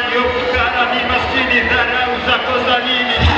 Zaniówka na mi maszyny, zarał za kozanimi.